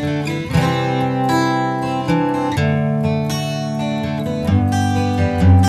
Música